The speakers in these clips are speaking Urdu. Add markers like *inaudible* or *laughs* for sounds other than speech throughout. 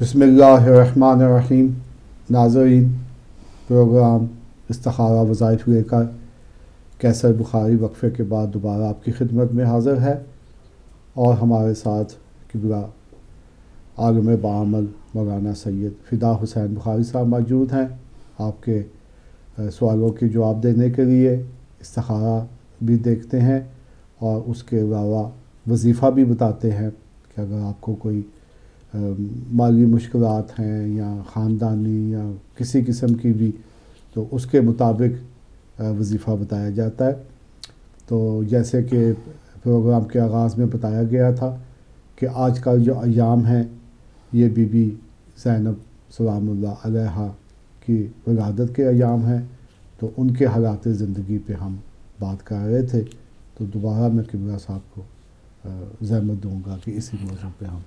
بسم اللہ الرحمن الرحیم. ناظرین، پروگرام استخارہ وظائف لے کر کیسر بخاری وقفے کے بعد دوبارہ آپ کی خدمت میں حاضر ہے اور ہمارے ساتھ قبلہ عالم بعمل مولانا سید فدا حسین بخاری صاحب موجود ہیں۔ آپ کے سوالوں کے جواب دینے کے لیے استخارہ بھی دیکھتے ہیں اور اس کے علاوہ وظیفہ بھی بتاتے ہیں کہ اگر آپ کو کوئی مالی مشکلات ہیں یا خاندانی یا کسی قسم کی بھی، تو اس کے مطابق وظیفہ بتایا جاتا ہے۔ تو جیسے کہ پروگرام کے آغاز میں بتایا گیا تھا کہ آج کل جو ایام ہیں، یہ بی بی زینب سلام اللہ علیہ کی ولادت کے ایام ہیں۔ تو ان کے حالات زندگی پہ ہم بات کر رہے تھے۔ تو دوبارہ میں قبلہ صاحب کو زحمت دوں گا کہ اسی موضوع پہ ہم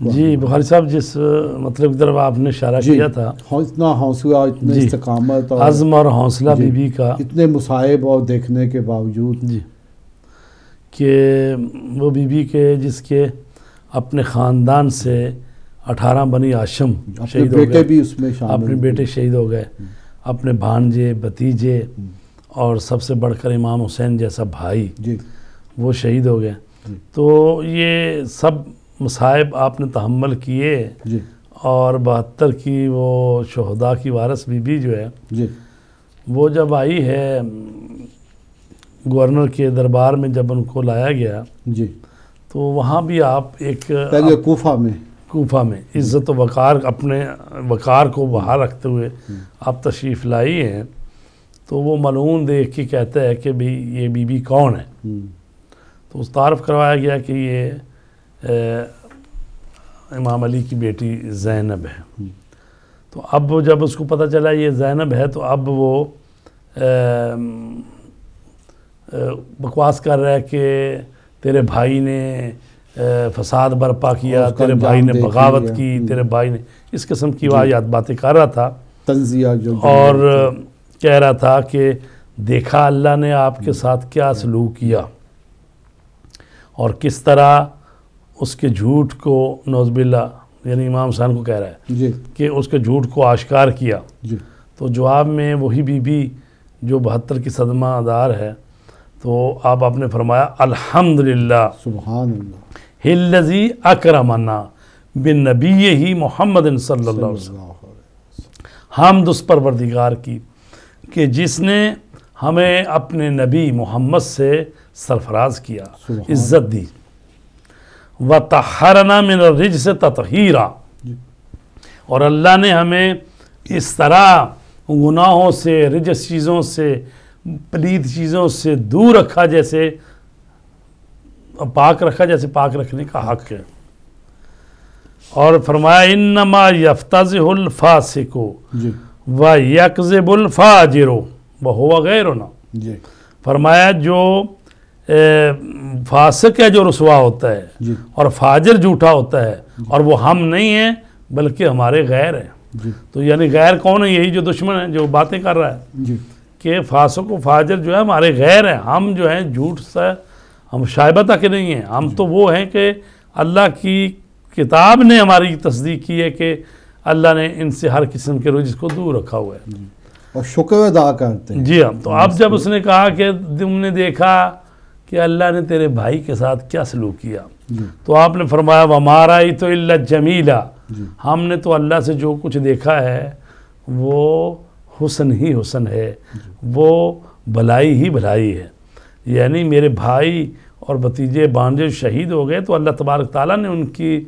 جی بخاری صاحب جس مطلب طرف آپ نے اشارہ جی کیا تھا۔ اتنا حوصلہ اتنے جی استقامت عزم اور حوصلہ جی بی بی کا۔ اتنے مصائب اور دیکھنے کے باوجود۔ جی۔ کہ وہ بی بی کے جس کے اپنے خاندان سے اٹھارہ بنی آشم شہید ہو بیٹے گئے بھی اس میں شامل اپنے بیٹے شہید ہو گئے۔ اپنے بھانجے بتیجے اور سب سے بڑھ کر امام حسین جیسا بھائی جی۔ وہ شہید ہو گئے۔ تو یہ سب مصائب آپ نے تحمل کیے جی۔ اور بہتر کی وہ شہداء کی وارث بی بی جو ہے جی۔ وہ جب آئی ہے گورنر کے دربار میں جب ان کو لایا گیا جی۔ تو وہاں بھی آپ ایک پہلے کوفہ میں۔ کوفہ میں عزت و وقار اپنے وقار کو بہار رکھتے ہوئے آپ تشریف لائی ہیں تو وہ ملعون دیکھ کے کہتا ہے کہ بھئی یہ بی بی کون ہے؟ تو اس تعارف کروایا گیا کہ یہ امام علی کی بیٹی زینب ہے۔ تو اب جب اس کو پتہ چلا یہ زینب ہے تو اب وہ بکواس کر رہا ہے کہ تیرے بھائی نے فساد برپا کیا تیرے بھائی نے بغاوت۔ کی۔ تیرے بھائی نے۔ اس قسم کی واحد باتیں کر رہا تھا۔ تنزیہ جو جو- اور کہہ رہا تھا کہ دیکھا اللہ نے آپ کے ساتھ کیا سلوک کیا۔ اور کس طرح اس کے جھوٹ کو نوز باللہ یعنی امام حسین کو کہہ رہا ہے جی۔ کہ اس کے جھوٹ کو آشکار کیا۔ جی۔ تو جواب میں وہی بی بی جو بہتر کی صدمہ دار ہے تو آپ آپ نے فرمایا الحمدللہ۔ سبحان اللہ ہلزی اکرمنا بن نبی ہی محمد صلی اللہ علیہ وسلم۔ حمد اس پروردگار کی کہ جس نے ہمیں اپنے نبی محمد سے سرفراز کیا عزت دی۔ و تحرنا من الرجس سے تطہیرا جی اور اللہ نے ہمیں اس طرح گناہوں سے رجس چیزوں سے پلید چیزوں سے دور رکھا جیسے پاک رکھا جیسے پاک رکھنے کا حق ہے۔ اور فرمایا انما یفتزہ الفاسقو جی۔ و یکذب الفاجر وہو غیرنا۔ جی۔ فرمایا جو فاسق ہے جو رسوا ہوتا ہے جی۔ اور فاجر جھوٹا ہوتا ہے اور وہ ہم نہیں ہیں بلکہ ہمارے غیر ہیں۔ جی۔ تو یعنی غیر کون ہے؟ یہی جو دشمن ہے جو باتیں کر رہا ہے۔ جی۔ کہ فاسق و فاجر جو ہے ہمارے غیر ہیں۔ ہم جو ہیں جھوٹ سے ہم شائبہ تک نہیں ہیں۔ ہم تو وہ ہیں کہ اللہ کی کتاب نے ہماری تصدیق کی ہے کہ اللہ نے ان سے ہر قسم کے رجس کو دور رکھا ہوا ہے۔ اور شکر ادا کرتے ہیں۔ جی ہاں تو اب جب اس نے کہا کہ تم نے دیکھا کہ اللہ نے تیرے بھائی کے ساتھ کیا سلوک کیا؟ جی۔ تو آپ نے فرمایا ومارا ہی تو اللہ جمیلا جی۔ ہم نے تو اللہ سے جو کچھ دیکھا ہے وہ حسن ہی حسن ہے۔ وہ بھلائی ہی بھلائی ہے۔ یعنی میرے بھائی اور بھتیجے بانجے شہید ہو گئے تو اللہ تبارک تعالیٰ نے ان کی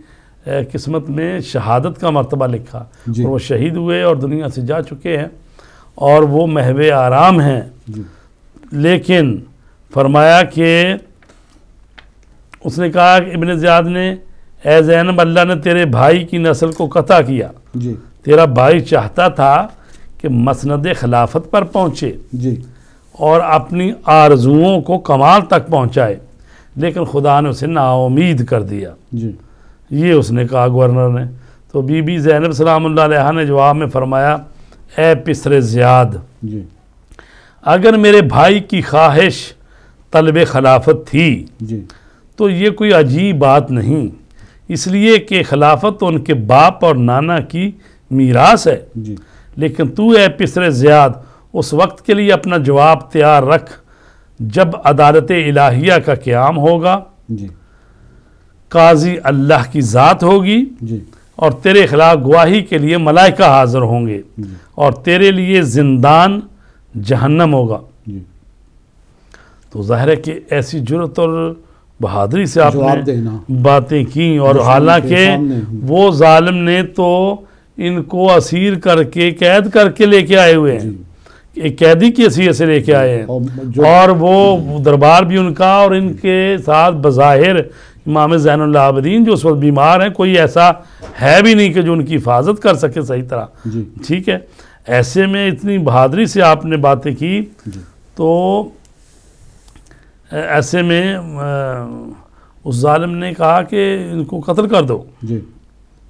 قسمت میں شہادت کا مرتبہ لکھا۔ جی۔ اور وہ شہید ہوئے اور دنیا سے جا چکے ہیں اور وہ محو آرام ہیں۔ جی۔ لیکن فرمایا کہ اس نے کہا کہ ابن زیاد نے اے زینب اللہ نے تیرے بھائی کی نسل کو قطع کیا۔ جی۔ تیرا بھائی چاہتا تھا کہ مسند خلافت پر پہنچے جی۔ اور اپنی آرزوؤں کو کمال تک پہنچائے لیکن خدا نے اسے نا امید کر دیا۔ جی۔ یہ اس نے کہا گورنر نے۔ تو بی بی زینب سلام اللہ علیہ نے جواب میں فرمایا اے پسر زیاد جی۔ اگر میرے بھائی کی خواہش طلب خلافت تھی۔ جی۔ تو یہ کوئی عجیب بات نہیں۔ اس لیے کہ خلافت تو ان کے باپ اور نانا کی میراث ہے۔ جی۔ لیکن تو اے پسر زیاد اس وقت کے لیے اپنا جواب تیار رکھ۔ جب عدالت الہیہ کا قیام ہوگا جی۔ قاضی اللہ کی ذات ہوگی۔ جی۔ اور تیرے خلاف گواہی کے لیے ملائکہ حاضر ہوں گے۔ جی۔ اور تیرے لیے زندان جہنم ہوگا۔ جی۔ تو ظاہر ہے کہ ایسی جرت اور بہادری سے آپ نے باتیں کی اور حالانکہ۔ وہ ظالم نے تو ان کو اسیر کر کے قید کر کے لے کے آئے ہوئے ہیں۔ ایک قیدی کی حیثیت سے لے کے آئے ہیں۔ اور وہ دربار بھی ان کا اور ان کے ساتھ بظاہر امام زین اللہ عابدین جو اس وقت بیمار ہیں کوئی ایسا ہے بھی نہیں کہ جو ان کی حفاظت کر سکے صحیح طرح۔ جی۔ ٹھیک ہے۔ ایسے میں اتنی بہادری سے آپ نے باتیں کی جی۔ تو ایسے میں اس ظالم نے کہا کہ ان کو قتل کر دو۔ جی۔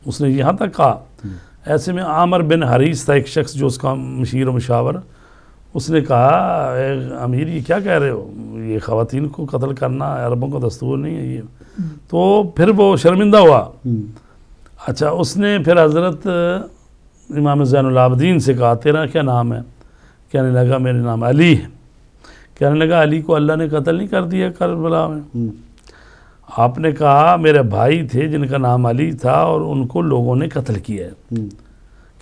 اس نے یہاں تک کہا۔ ایسے میں عامر بن حریث تھا ایک شخص جو اس کا مشیر و مشاور۔ اس نے کہا اے امیر یہ کیا کہہ رہے ہو؟ یہ خواتین کو قتل کرنا عربوں کا دستور نہیں ہے یہ۔ تو پھر وہ شرمندہ ہوا۔ اچھا اس نے پھر حضرت امام زین العابدین سے کہا تیرا کیا نام ہے؟ کہنے لگا میرے نام علی ہے۔ کہنے لگا علی کو اللہ نے قتل نہیں کر دیا کربلا میں۔ آپ نے کہا میرے بھائی تھے جن کا نام علی تھا اور ان کو لوگوں نے قتل کیا ہے۔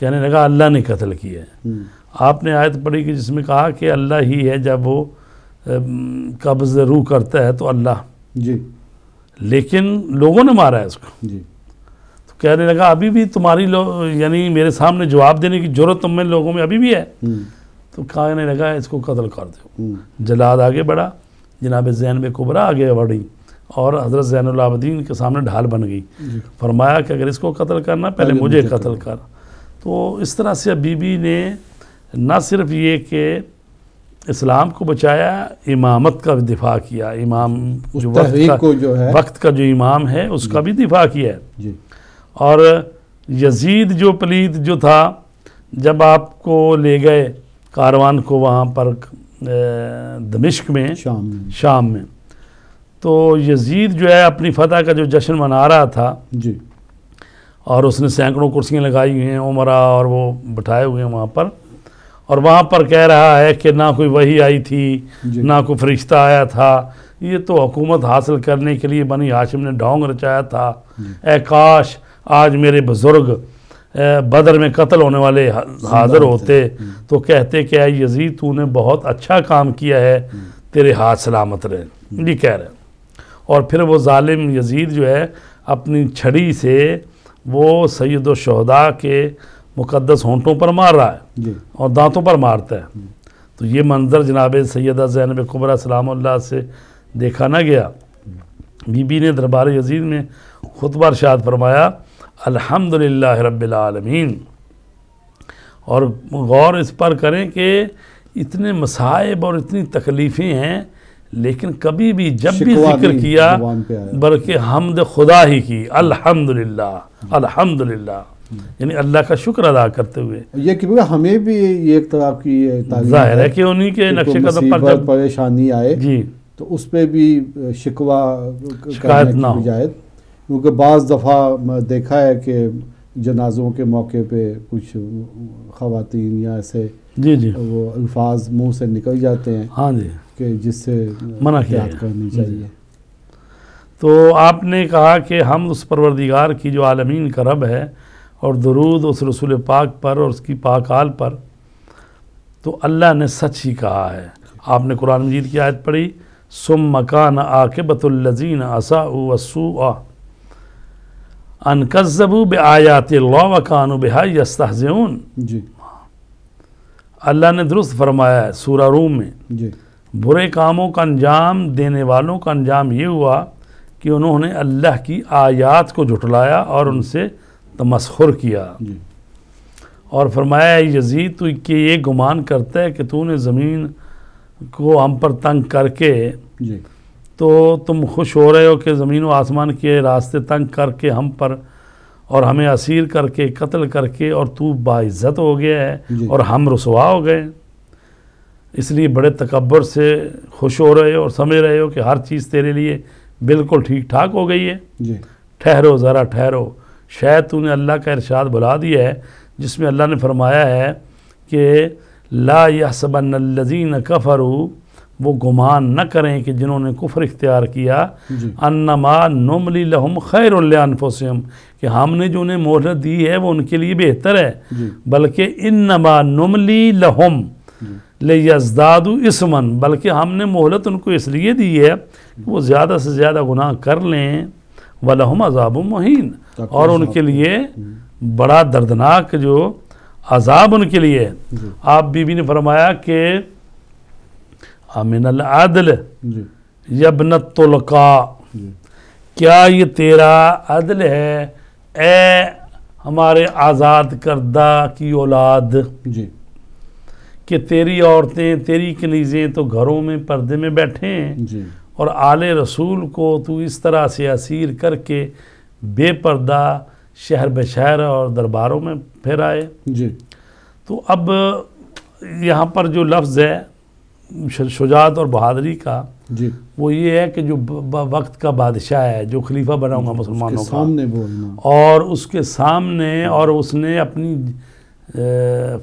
کہنے لگا اللہ نے قتل کیا ہے۔ آپ نے آیت پڑھی کہ جس میں کہا کہ اللہ ہی ہے جب وہ قبض روح کرتا ہے تو اللہ۔ جی۔ لیکن لوگوں نے مارا ہے اس کو۔ جی۔ تو کہنے لگا ابھی بھی تمہاری لو یعنی میرے سامنے جواب دینے کی ضرورت تم میں لوگوں میں ابھی بھی ہے۔ تو کہنے لگا اس کو قتل کر دو۔ جلاد آگے بڑھا جناب زین بے کبرا آگے بڑھی اور حضرت زین العابدین کے سامنے ڈھال بن گئی۔ جی۔ فرمایا کہ اگر اس کو قتل کرنا پہلے مجھے قتل کر۔ تو اس طرح سے بی بی نے نہ صرف یہ کہ اسلام کو بچایا امامت کا بھی دفاع کیا۔ امام جو وقت کا جو ہے۔ وقت کا جو امام ہے اس کا بھی دفاع کیا ہے۔ جی۔ اور یزید جو پلید جو تھا جب آپ کو لے گئے کاروان کو وہاں پر دمشق میں شام میں۔ شام میں۔ تو یزید جو ہے اپنی فتح کا جو جشن منا رہا تھا جی۔ اور اس نے سینکڑوں کرسیاں لگائی ہوئی ہیں عمرہ اور وہ بٹھائے ہوئے ہیں وہاں پر۔ اور وہاں پر کہہ رہا ہے کہ نہ کوئی وہی آئی تھی جی۔ نہ کوئی فرشتہ آیا تھا۔ یہ تو حکومت حاصل کرنے کے لیے بنی ہاشم نے ڈھونگ رچایا تھا۔ اے کاش آج میرے بزرگ بدر میں قتل ہونے والے حا- حاضر ہوتے تو کہتے کہ اے یزید تو نے بہت اچھا کام کیا ہے تیرے ہاتھ سلامت رہے۔ یہ کہہ رہے ہیں۔ اور پھر وہ ظالم یزید جو ہے اپنی چھڑی سے وہ سید و شہداء کے مقدس ہونٹوں پر مار رہا ہے جی۔ اور دانتوں پر مارتا ہے۔ تو یہ منظر جناب سیدہ زینب قبرہ سلام اللہ سے دیکھا نہ گیا۔ بی بی نے دربار یزید میں خطبہ ارشاد فرمایا الحمد رب العالمین۔ اور غور اس پر کریں کہ اتنے مصائب اور اتنی تکلیفیں ہیں لیکن کبھی بھی جب بھی ذکر کیا بلکہ حمد خدا ہی کی۔ الحمدللہ الحمدللہ۔ یعنی اللہ کا شکر ادا کرتے ہوئے۔ یہ کہ ہمیں بھی یہ ایک طرح کی ظاہر ہے کہ انہی کے کہ نقش کوئی قدم پر جب پریشانی آئے جی۔ تو اس پہ بھی شکوہ شکایت نہ ہو۔ کیونکہ بعض دفعہ دیکھا ہے کہ جنازوں کے موقع پہ کچھ خواتین یا ایسے جی جی۔ وہ الفاظ منہ سے نکل جاتے ہیں ہاں جی۔ کہ جس سے منع کیا۔ کرنی جی۔ چاہیے۔ تو آپ نے کہا کہ ہم اس پروردگار کی جو عالمین کا رب ہے اور درود اس رسول پاک پر اور اس کی پاکال پر تو اللہ نے سچ ہی کہا ہے۔ آپ نے قرآن مجید کی آیت پڑھی سم مکان عاقبت الزین اصا وسو ان کذبوا بآیات اللہ وکانوا بہا یستہزئون. جی. اللہ نے درست فرمایا ہے سورہ روم میں. جی. برے کاموں کا انجام دینے والوں کا انجام یہ ہوا کہ انہوں نے اللہ کی آیات کو جھٹلایا اور ان سے تمسخر کیا. جی. اور فرمایا یزید تو کہ یہ گمان کرتا ہے کہ تو نے زمین کو ہم پر تنگ کر کے جی. تو تم خوش ہو رہے ہو کہ زمین و آسمان کے راستے تنگ کر کے ہم پر اور ہمیں اسیر کر کے قتل کر کے اور تو باعزت ہو گیا ہے جی۔ اور ہم رسوا ہو گئے۔ اس لیے بڑے تکبر سے خوش ہو رہے ہو اور سمجھ رہے ہو کہ ہر چیز تیرے لیے بالکل ٹھیک ٹھاک ہو گئی ہے۔ جی۔ ٹھہرو ذرا ٹھہرو۔ شاید تو نے اللہ کا ارشاد بلا دیا ہے جس میں اللہ نے فرمایا ہے کہ لا یحسبن الذین کفروا وہ گمان نہ کریں کہ جنہوں نے کفر اختیار کیا جی۔ انما نملی لہم خیر لانفسہم کہ ہم نے جو انہیں مہلت دی ہے وہ ان کے لیے بہتر ہے۔ جی۔ بلکہ انما نملی لہم جی۔ لیزدادو اسمن بلکہ ہم نے مہلت ان کو اس لیے دی ہے کہ وہ زیادہ سے زیادہ گناہ کر لیں۔ وَلَهُمْ عذاب تاکہ اور ان کے لیے بڑا دردناک جو عذاب ان کے لیے آپ بی بی نے فرمایا کہ امن العدل. جی. یبن الطلقاء. جی. کیا یہ تیرا عدل ہے؟ اے ہمارے آزاد کردہ کی اولاد. جی. کہ تیری عورتیں تیری کنیزیں تو گھروں میں پردے میں بیٹھے ہیں. جی. اور آل رسول کو تو اس طرح سے اسیر کر کے بے پردہ شہر بشہر اور درباروں میں پھیرائے جی. تو اب یہاں پر جو لفظ ہے شجاعت اور بہادری کا جی۔ وہ یہ ہے کہ جو وقت کا بادشاہ ہے جو خلیفہ بنا ہوا اس کے مسلمانوں کا۔ سامنے بولنا اور اس کے سامنے اور اس نے اپنی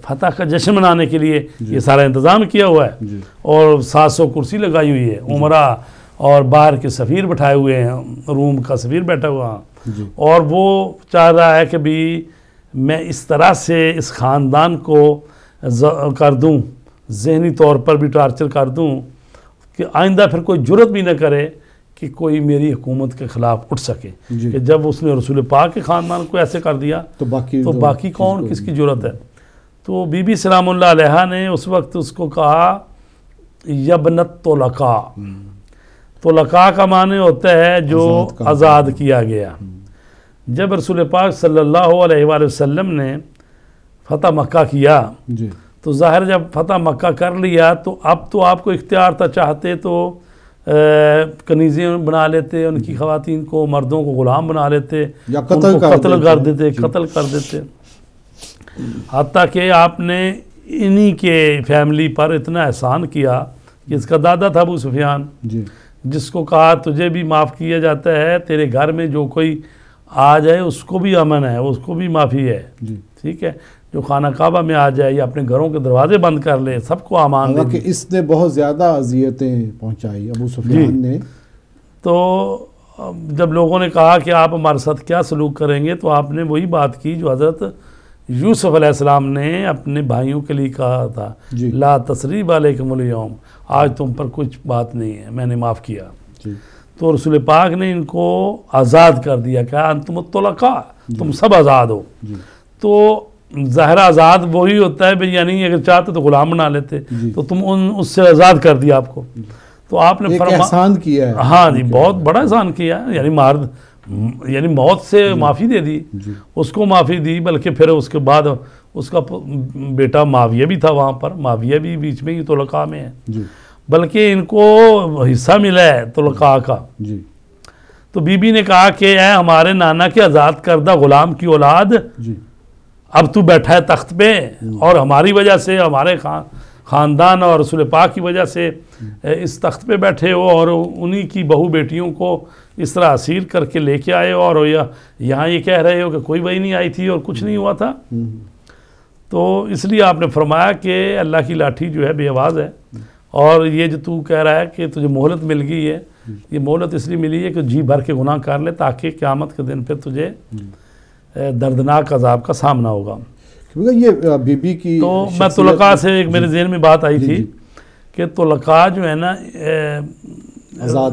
فتح کا جشن منانے کے لیے یہ سارا انتظام کیا ہوا ہے۔ جی۔ اور سات سو کرسی لگائی ہوئی ہے عمرہ اور باہر کے سفیر بٹھائے ہوئے ہیں روم کا سفیر بیٹھا ہوا۔ جی۔ اور وہ چاہ رہا ہے کہ بھی میں اس طرح سے اس خاندان کو کر دوں۔ ذہنی طور پر بھی ٹارچر کر دوں کہ آئندہ پھر کوئی جرت بھی نہ کرے کہ کوئی میری حکومت کے خلاف اٹھ سکے جی۔ کہ جب اس نے رسول پاک کے خاندان کو ایسے کر دیا تو باقی تو باقی کون کس کی ضرورت ہے؟ تو بی بی سلام اللہ علیہ نے اس وقت اس کو کہا یبنت طلقا طلقا کا معنی ہوتا ہے جو آزاد کیا گیا۔ جب رسول پاک صلی اللہ علیہ وآلہ وسلم نے فتح مکہ کیا جی۔ تو ظاہر جب فتح مکہ کر لیا تو اب تو آپ کو اختیار تھا چاہتے تو کنیزیں بنا لیتے ان کی خواتین کو مردوں کو غلام بنا لیتے یا ان قتل کو کر قتل کر دیتے۔ جی۔ قتل کر دیتے۔ حتیٰ کہ آپ نے انہی کے فیملی پر اتنا احسان کیا کہ اس کا دادا تھا ابو سفیان۔ جی۔ جس کو کہا تجھے بھی معاف کیا جاتا ہے تیرے گھر میں جو کوئی آ جائے اس کو بھی امن ہے اس کو بھی معافی ہے۔ جی۔ ٹھیک ہے؟ جو خانہ کعبہ میں آ جائے یا اپنے گھروں کے دروازے بند کر لے سب کو امان دے۔ حالانکہ اس نے بہت زیادہ اذیتیں پہنچائی ابو سفیان نے۔ تو جب لوگوں نے کہا کہ آپ ہمارے ساتھ کیا سلوک کریں گے تو آپ نے وہی بات کی جو حضرت یوسف علیہ السلام نے اپنے بھائیوں کے لیے کہا تھا۔ جی۔ لا تصریب علیکم اليوم آج تم پر کچھ بات نہیں ہے میں نے معاف کیا۔ جی۔ تو رسول پاک نے ان کو آزاد کر دیا کہ انتم الطلقاء تم سب آزاد ہو۔ جی۔ تو ظاہر آزاد وہی ہوتا ہے بھئی یعنی اگر چاہتے تو غلام بنا لیتے۔ جی۔ تو تم ان اس سے آزاد کر دیا آپ کو۔ تو آپ نے ایک فرما احسان کیا ہے۔ ہاں جی بہت بڑا احسان کیا یعنی مارد یعنی موت سے معافی دے دی۔ جی۔ اس کو معافی دی بلکہ پھر اس کے بعد اس کا بیٹا معاویہ بھی تھا وہاں پر۔ معاویہ بھی بیچ میں ہی طلقاء میں ہے۔ جی۔ بلکہ ان کو حصہ ملا ہے طلقاء کا۔ جی۔ تو بی بی نے کہا کہ اے ہمارے نانا کے آزاد کردہ غلام کی اولاد جی۔ اب تو بیٹھا ہے تخت پہ اور ہماری وجہ سے ہمارے خان خاندان اور رسول پاک کی وجہ سے اس تخت پہ بیٹھے ہو اور انہی کی بہو بیٹیوں کو اس طرح اسیر کر کے لے کے آئے ہو اور یہ- یہاں یہ کہہ رہے ہو کہ کوئی وہی نہیں آئی تھی اور کچھ نہیں ہوا تھا۔ تو اس لیے آپ نے فرمایا کہ اللہ کی لاٹھی جو ہے بے آواز ہے۔ اور یہ جو تو کہہ رہا ہے کہ تجھے مہلت مل گئی ہے یہ مہلت اس لیے ملی ہے کہ جی بھر کے گناہ کر لے تاکہ قیامت کے دن پھر تجھے دردناک عذاب کا سامنا ہوگا۔ کیونکہ یہ بی بی کی تو میں طلقاء سے ایک میرے ذہن میں بات آئی جی، تھی جی۔ کہ طلقاء جو ہے نا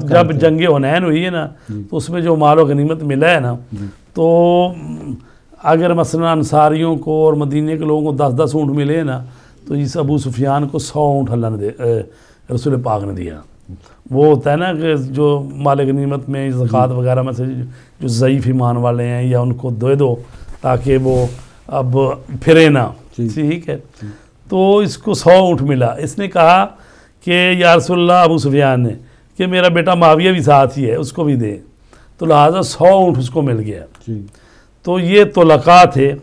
جب۔ جنگ ہنین ہوئی ہے نا تو اس میں جو مال و غنیمت ملا ہے نا جی۔ تو اگر مثلا انصاریوں کو اور مدینے کے لوگوں کو دس دس اونٹ ملے نا تو اس ابو سفیان کو سو اونٹ اللہ نے دے رسول پاک نے دیا۔ وہ ہوتا ہے نا کہ جو مال غنیمت میں زکوٰۃ وغیرہ میں سے جو- ضعیف ایمان والے ہیں یا ان کو دے دو تاکہ وہ اب پھرے نہ۔ جی۔ ٹھیک ہے۔ تو اس کو سو اونٹ ملا۔ اس نے کہا کہ یا رسول اللہ ابو سفیان نے کہ میرا بیٹا معاویہ بھی ساتھ ہی ہے اس کو بھی دے۔ تو لہٰذا سو اونٹ اس کو مل گیا۔ جی۔ تو یہ طلقاء تھے۔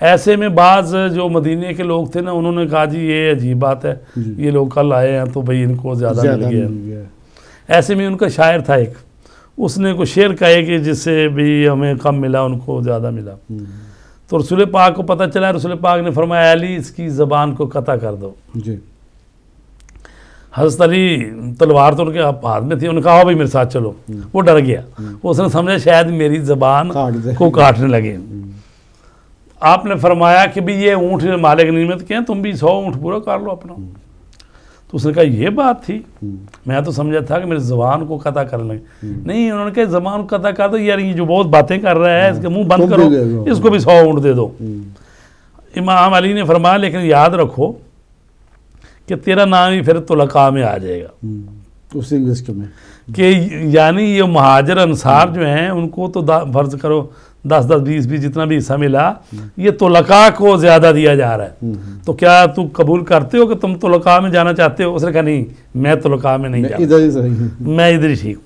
ایسے میں بعض جو مدینے کے لوگ تھے نا انہوں نے کہا جی یہ عجیب بات ہے جی۔ یہ لوگ کل آئے ہیں تو بھئی ان کو زیادہ, مل گیا۔ ایسے میں ان کا شاعر تھا ایک اس نے کوئی شعر کہے کہ جس سے بھی ہمیں کم ملا ان کو زیادہ ملا۔ تو رسول پاک کو پتہ چلا رسول پاک نے فرمایا علی اس کی زبان کو قطع کر دو۔ جی۔ حضرت علی تلوار تو ان کے ہاتھ میں تھی انہوں نے کہا "آؤ بھائی میرے ساتھ چلو۔ وہ ڈر گیا۔ اس نے سمجھا شاید میری زبان کو کاٹنے لگے۔ آپ نے فرمایا کہ بھی یہ اونٹ مالک نعمت کے ہیں تم بھی سو اونٹ پورا کر لو اپنا۔ تو اس نے کہا یہ بات تھی۔ میں تو سمجھا تھا کہ میری زبان کو قطع کر لیں نہیں انہوں نے کہا زبان کو قطع کر دو یار یہ جو بہت باتیں کر رہا ہے اس کے منہ بند کرو۔ اس کو بھی سو اونٹ دے دو۔ امام علی نے فرمایا لیکن یاد رکھو کہ تیرا نام ہی پھر تلقاء میں آ جائے گا۔ اسی لسٹ میں۔ کہ یعنی یہ مہاجر انصار جو ہیں ان کو تو فرض کرو دس دس بیس بیس جتنا بھی حصہ ملا یہ تلقاء کو زیادہ دیا جا رہا ہے۔ تو کیا تو قبول کرتے ہو کہ تم تلقاء میں جانا چاہتے ہو؟ اس نے کہا نہیں میں تلقاء میں نہیں میں جاتا ادھر ہی صحیح ہوں۔ میں ادھر ہی ٹھیک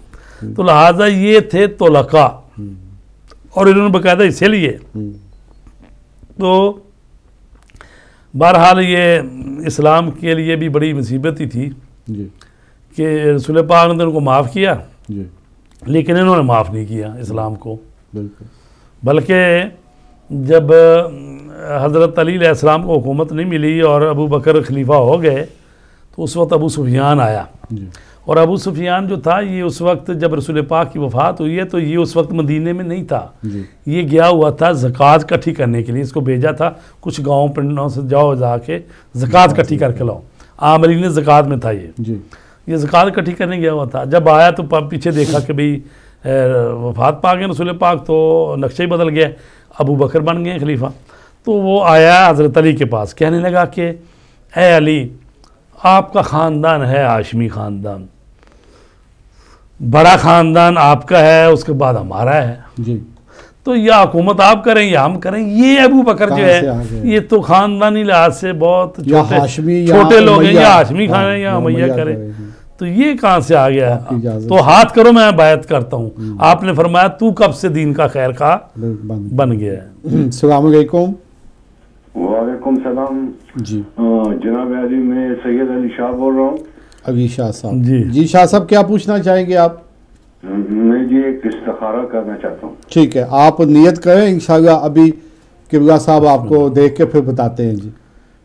ہوں۔ تو لہٰذا یہ تھے تلقاء۔ اور انہوں نے باقاعدہ اسے لیے۔ تو بہرحال یہ اسلام کے لیے بھی بڑی مصیبت ہی تھی جی۔ کہ رسول پاک نے ان کو معاف کیا جی۔ لیکن انہوں نے معاف نہیں کیا اسلام کو۔ بالکل۔ بلکہ جب حضرت علی علیہ السلام کو حکومت نہیں ملی اور ابو بکر خلیفہ ہو گئے تو اس وقت ابو سفیان آیا۔ جی۔ اور ابو سفیان جو تھا یہ اس وقت جب رسول پاک کی وفات ہوئی ہے تو یہ اس وقت مدینے میں نہیں تھا۔ جی۔ یہ گیا ہوا تھا زکوٰۃ کٹھی کرنے کے لیے۔ اس کو بھیجا تھا۔ کچھ گاؤں پنڈوں سے جاؤ جا کے زکوٰۃ کٹھی کر کے لاؤ۔ عام علی نے زکوٰۃ میں تھا یہ۔ جی۔ یہ زکوٰۃ کٹھی کرنے گیا ہوا تھا۔ جب آیا تو پیچھے دیکھا کہ بھئی وفات پا گئے رسول پاک تو نقشہ ہی بدل گیا ابو بکر بن گئے خلیفہ تو وہ آیا حضرت علی کے پاس کہنے لگا کہ اے علی آپ کا خاندان ہے ہاشمی خاندان بڑا خاندان آپ کا ہے اس کے بعد ہمارا ہے جی تو یا حکومت آپ کریں یا ہم کریں یہ ابو بکر جو؟ ہے یہ تو خاندانی لحاظ سے بہت چھوٹے لوگ ہیں۔ یا ہاشمی خان ہاں، ہیں یا امیہ امیہ کریں ہاں۔ تو یہ کہاں سے آ گیا اجازت تو ہاتھ کرو میں بیعت کرتا ہوں۔ آپ نے فرمایا تو کب سے دین کا خیر کا بن گیا۔ ہے؟ السلام علیکم۔ وعلیکم السلام۔ جی۔ جناب علی میں سید علی شاہ بول رہا ہوں۔ علی شاہ صاحب۔ جی۔ جی شاہ صاحب کیا پوچھنا چاہیں گے آپ؟ میں جی ایک استخارہ کرنا چاہتا ہوں۔ ٹھیک ہے آپ نیت کریں انشاءاللہ ابھی قبلہ صاحب آپ کو دیکھ کے پھر بتاتے ہیں۔ جی۔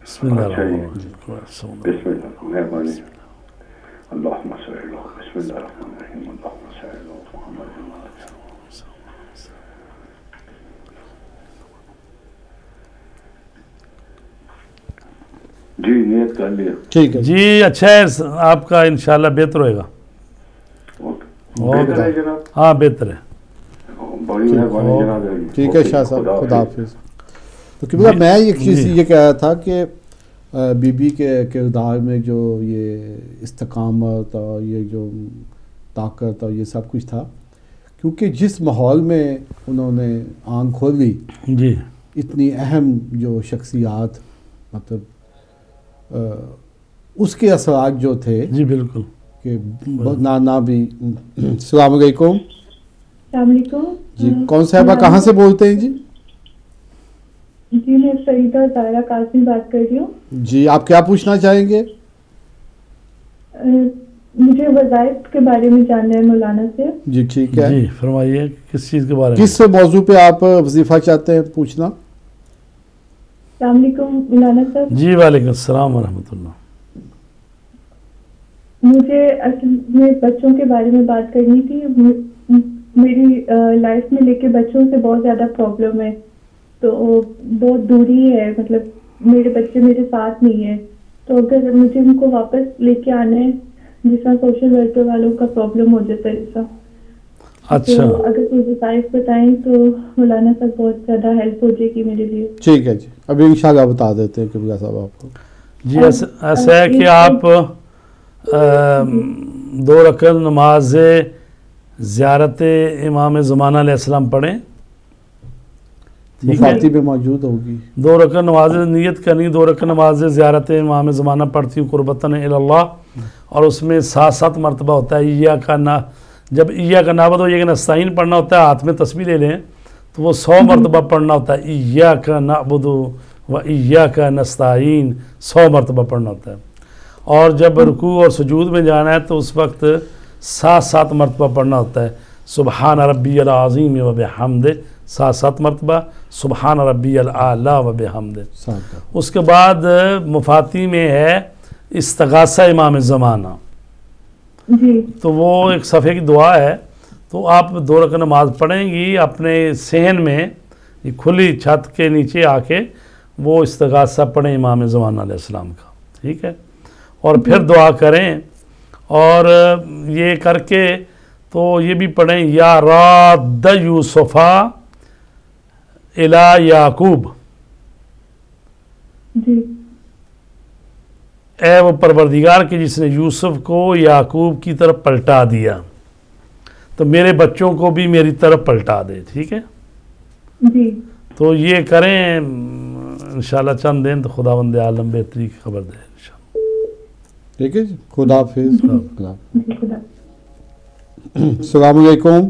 بسم اللہ۔ جی۔ الرحمن الرحیم بسم اللہ الرحمن الرحیم اللہم صلی اللہ محمد جی نیت کر لیا. ٹھیک ہے۔ جی اچھا ہے۔ آپ کا انشاءاللہ بہتر ہوئے گا۔ اوکے۔ جناب؟ ہاں بہتر ہے۔ ٹھیک۔ ہے۔ شاہ صاحب خدا حافظ۔ تو قبلہ میں ایک چیز جی۔ یہ کہہ رہا تھا کہ بی بی کے کردار میں جو یہ استقامت اور یہ جو طاقت اور یہ سب کچھ تھا کیونکہ جس ماحول میں انہوں نے آنکھ کھولی جی۔ اتنی اہم جو شخصیات مطلب اس کے اثرات جو تھے جی بالکل۔ کہ نانا بھی السلام علیکم۔ السلام علیکم۔ جی کون صاحبہ کہاں سے بولتے ہیں جی؟ جی میں فریدہ زائرہ قاسمی بات کر رہی ہوں۔ جی آپ کیا پوچھنا چاہیں گے؟ مجھے وظائف کے بارے میں جاننا ہے مولانا سے۔ جی ٹھیک ہے۔ جی فرمائیے کس چیز کے بارے میں؟ کس موضوع پہ آپ وظیفہ چاہتے ہیں پوچھنا؟ السلام علیکم مولانا صاحب۔ جی وعلیکم السلام ورحمۃ اللہ۔ مجھے اصل میں بچوں کے بارے میں بات کرنی تھی۔ میری لائف میں لے کے بچوں سے بہت زیادہ پرابلم ہے۔ تو بہت دوری ہے مطلب میرے بچے میرے ساتھ نہیں ہے تو اگر مجھے ان کو واپس لے کے آنا ہے جس طرح سوشل ورکر والوں کا پرابلم ہو جاتا ہے ایسا اچھا۔ اگر کوئی وظائف بتائیں تو مولانا صاحب بہت زیادہ ہیلپ ہو جائے گی میرے لیے۔ ٹھیک ہے جی۔ ابھی انشاءاللہ بتا دیتے ہیں قبلہ صاحب آپ کو جی ایسا ہے کہ آپ دو رکعت نماز زیارت امام زمانہ علیہ السلام پڑھیں۔ مفاتی میں موجود ہوگی۔ دو رکعت نماز نیت کرنی دو رکعت نماز زیارت امام زمانہ پڑھتی ہوں قربتاً اللہ اور اس میں سات سات مرتبہ ہوتا ہے عیا کا نا جب عیا کا نابد ہو یہ کہ نستعین پڑھنا ہوتا ہے ہاتھ میں تسبیح لے لیں تو وہ سو مرتبہ پڑھنا ہوتا ہے۔ عیا کا نابد و عیا کا نستعین سو مرتبہ پڑھنا ہوتا ہے۔ اور جب رکوع اور سجود میں جانا ہے تو اس وقت سات سات مرتبہ پڑھنا ہوتا ہے۔ سبحان ربی العظیم و بحمد سات سات مرتبہ سبحان ربی العلیٰ و بحمد۔ اس کے بعد مفاتی میں ہے استغاثہ امام زمانہ۔ جی۔ تو وہ ایک صفحے کی دعا ہے۔ تو آپ دو رکعت نماز پڑھیں گی اپنے صحن میں یہ کھلی چھت کے نیچے آ کے وہ استغاثہ پڑھیں امام زمانہ علیہ السلام کا۔ ٹھیک ہے؟ اور پھر دعا کریں۔ اور یہ کر کے تو یہ بھی پڑھیں یا راد یوسفا الا یعقوب۔ جی۔ اے وہ پروردگار کے جس نے یوسف کو یعقوب کی طرف پلٹا دیا۔ تو میرے بچوں کو بھی میری طرف پلٹا دے ٹھیک ہے؟ جی۔ تو یہ کریں انشاءاللہ چند دن تو خدا بند عالم بہتری کی خبر دے انشاءاللہ۔ ٹھیک ہے جی خدا حافظ۔ خدا جی السلام علیکم۔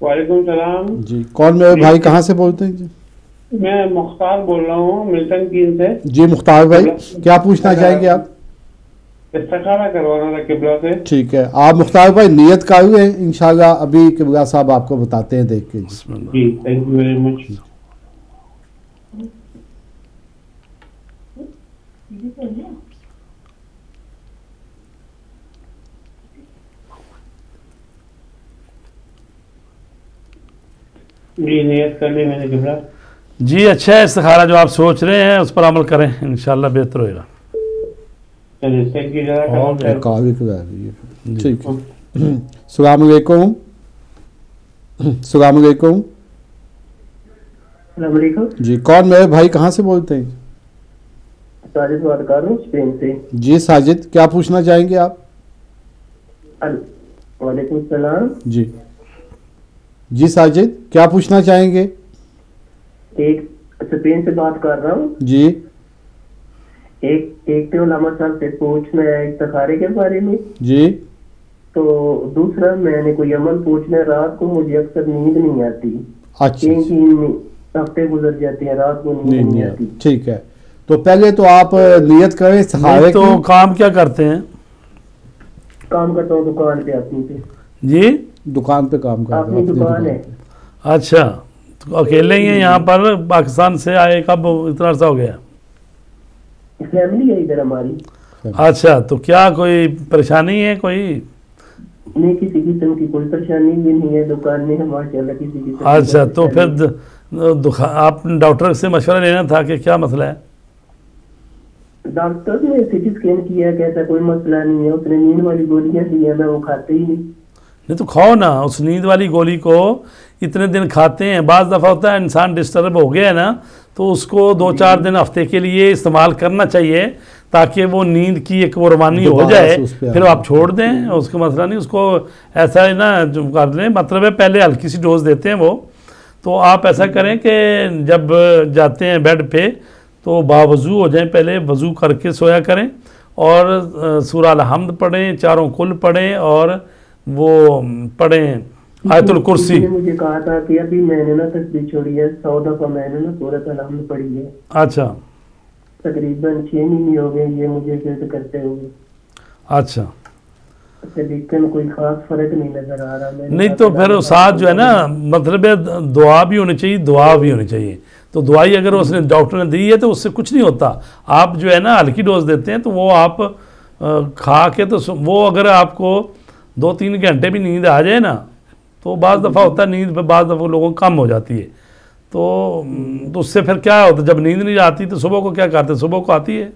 وعلیکم السلام۔ جی کون میرے بھائی کہاں سے بولتے ہیں؟ جی۔ میں مختار بول رہا ہوں ملٹن کین سے۔ جی مختار بھائی کیا پوچھنا چاہیں گے آپ؟ استخارہ کروانا تھا قبلہ سے۔ ٹھیک ہے۔ آپ مختار بھائی نیت کر ہوئے ہیں انشاءاللہ ابھی قبلہ صاحب آپ کو بتاتے ہیں دیکھ کے۔ جی جی۔ تھینک یو ویری مچ جی نیت کر لی میں نے قبلہ جی اچھا ہے استخارہ جو آپ سوچ رہے ہیں اس پر عمل کریں انشاءاللہ بہتر ہوئے گا۔ ٹھیک ہے۔ السلام علیکم۔ السلام علیکم۔ السلام علیکم۔ جی کون میرے بھائی کہاں سے بولتے ہیں؟ ساجد بات کر رہا ہوں اسپین سے۔ جی ساجد کیا پوچھنا چاہیں گے آپ؟ وعلیکم السلام جی۔ جی ساجد کیا پوچھنا چاہیں گے؟ ایک اسپین سے بات کر رہا ہوں۔ جی۔ ایک ایک تو علامہ صاحب سے پوچھنا ہے کے بارے میں۔ جی۔ تو دوسرا میں نے کوئی عمل پوچھنا ہے رات کو مجھے اکثر نیند نہیں آتی۔ اچھا تین اچھا۔ ہفتے گزر جاتے ہیں رات کو نیند نہیں آتی۔ ٹھیک ہے۔ تو پہلے تو آپ نیت کریں استخارے تو کام کیا کرتے ہیں؟ کام کرتا ہوں دکان پہ اپنی پہ جی؟ دکان پہ کام کرتے اپنی ہیں اپنی دکان ہے۔ پہ۔ اچھا تو اکیلے ہی ہیں یہاں پر؟ پاکستان سے آئے کب اتنا عرصہ ہو گیا؟ فیملی ہے ادھر ہماری۔ اچھا تو کیا کوئی پریشانی ہے کوئی؟ نہیں کسی قسم کی کوئی پریشانی بھی نہیں ہے۔ دکان میں ماشاء اللہ کسی قسم اچھا تو پھر آپ ڈاکٹر سے مشورہ لینا تھا کہ کیا مسئلہ ہے؟ ڈاکٹر نے سی ٹی اسکین کیا کہتا کوئی مسئلہ نہیں ہے۔ اس نے نیند والی گولیاں دی ہیں میں وہ کھاتے ہی نہیں۔ نہیں تو کھاؤ نا اس نیند والی گولی کو اتنے دن کھاتے ہیں۔ بعض دفعہ ہوتا ہے انسان ڈسٹرب ہو گیا ہے نا تو اس کو دو چار دن ہفتے کے لیے استعمال کرنا چاہیے تاکہ وہ نیند کی ایک وہ روانی ہو جائے۔ پھر آپ چھوڑ دیں اس کا مسئلہ نہیں اس کو ایسا ہے نا جو کر لیں۔ مطلب ہے پہلے ہلکی سی ڈوز دیتے ہیں وہ۔ تو آپ ایسا کریں کہ جب جاتے ہیں بیڈ پہ تو باوضو ہو جائیں پہلے وضو کر کے سویا کریں اور سورہ الحمد پڑھیں چاروں کل پڑھیں اور وہ پڑھیں آیت الکرسی۔ مجھے کہا تھا کہ ابھی میں نے نا تصویر چھوڑی ہے سو دفعہ میں نے نا سورت الحمد پڑھی ہے۔ اچھا۔ تقریباً چھ مہینے ہو گئے یہ مجھے گرد کرتے ہوئے۔ اچھا۔ اچھا لیکن کوئی خاص فرق نہیں نظر آ رہا۔ میں نے نہیں کہا تو پھر ساتھ جو ہے نا مطلب ہے دعا بھی ہونی چاہیے دعا بھی ہونی چاہیے۔ تو دوائی اگر اس نے ڈاکٹر نے دی ہے تو اس سے کچھ نہیں ہوتا۔ آپ جو ہے نا ہلکی ڈوز دیتے ہیں تو وہ آپ کھا کے تو وہ اگر آپ کو دو تین گھنٹے بھی نیند آ جائے نا تو بعض دفعہ ہوتا ہے نیند پہ بعض دفعہ لوگوں کو کم ہو جاتی ہے۔ تو تو اس سے پھر کیا ہوتا ہے جب نیند نہیں آتی تو صبح کو کیا کرتے ہیں؟ صبح کو آتی ہے؟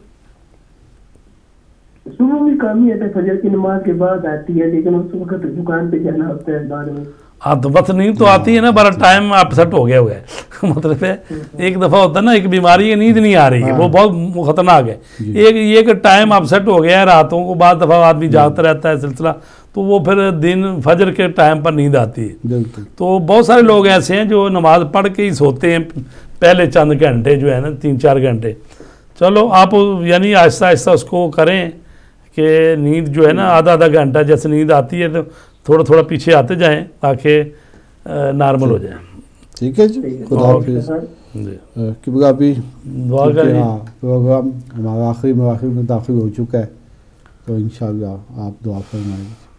صبح بھی کام ہی ہے فجر کی نماز کے بعد آتی ہے لیکن اس وقت دکان پہ جانا ہوتا ہے بعد میں۔ ہاں تو بس نیند تو آتی ہے نا بڑا ٹائم آپ سیٹ ہو گیا ہوا ہے *laughs* مطلب ہے ایک دفعہ ہوتا ہے نا ایک بیماری ہے نیند نہیں آ رہی ہے وہ بہت خطرناک ہے۔ ایک یہ کہ ٹائم آپ سیٹ ہو گیا ہے راتوں کو بعض دفعہ آدمی جاگتا رہتا ہے سلسلہ تو وہ پھر دن فجر کے ٹائم پر نیند آتی ہے۔ بالکل۔ تو بہت سارے لوگ ایسے ہیں جو نماز پڑھ کے ہی سوتے ہیں۔ پہلے چند گھنٹے جو ہے نا تین چار گھنٹے۔ چلو آپ یعنی آہستہ آہستہ اس کو کریں کہ نیند جو ہے نا آدھا آدھا گھنٹہ جیسے نیند آتی ہے تو تھوڑا تھوڑا پیچھے آتے جائیں تاکہ نارمل ہو جائے ٹھیک ہے جی خدا حافظ۔ جی۔ کیونکہ ابھی دعا ہاں پروگرام ہمارا آخری مراحل میں داخل ہو چکا ہے۔ تو انشاءاللہ آپ دعا فرمائیں۔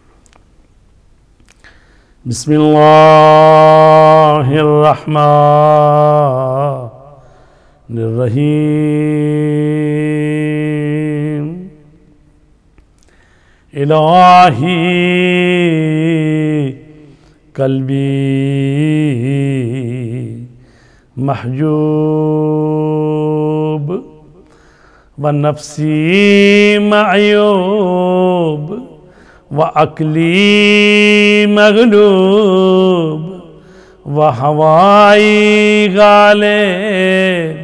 بسم الله الرحمن الرحيم إلهي قلبي محجوب ونفسي معيوب وعقلي مغلوب وهواي غالب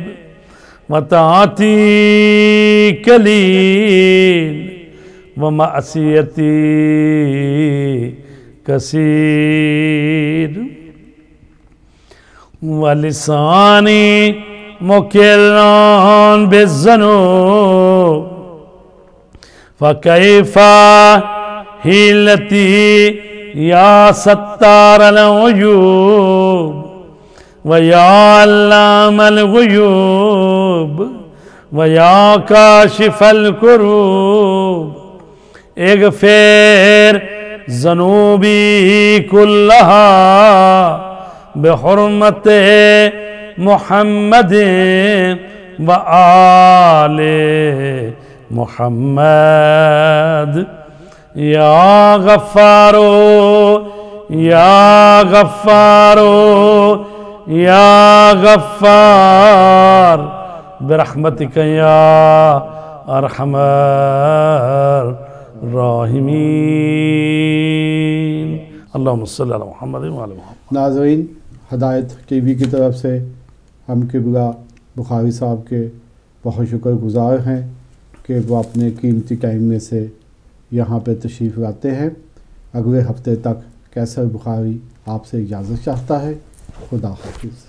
وطاعتي قليل ومعصيتي كثير ولساني مكرا بالذنوب فكيف هيلتي يا ستار العيوب ويا علام الغيوب ويا كاشف الكروب اغفر ذنوبي كلها بحرمة محمد و وآل محمد يا غفار يا غفار يا غفار برحمتك يا أرحم الراحمين اللهم صل على محمد وعلى محمد۔ ناظرین، ہدایت ٹی وی کی طرف سے ہم قبلہ بخاری صاحب کے بہت شکر گزار ہیں کہ وہ اپنے قیمتی ٹائم میں سے یہاں پہ تشریف لاتے ہیں۔ اگلے ہفتے تک کیسر بخاری آپ سے اجازت چاہتا ہے۔ خدا حافظ۔